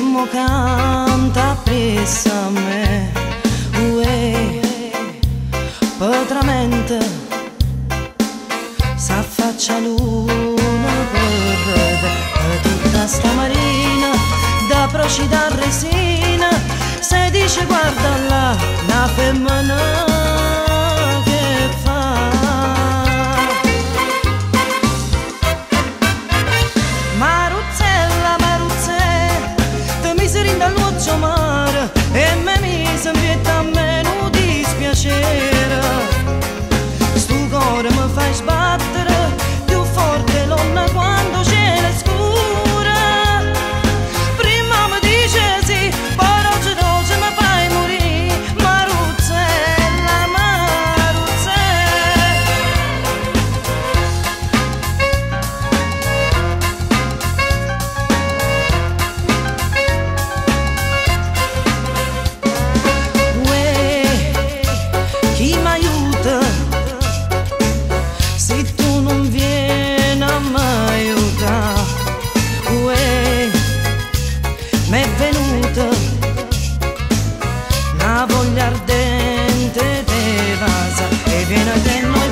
mo canta presso a me? Uè, potramente. S'affaccia luna per tutta sta marina da procida resina. Se dice guarda là la femmina voglia ardente te vasa e viene che noi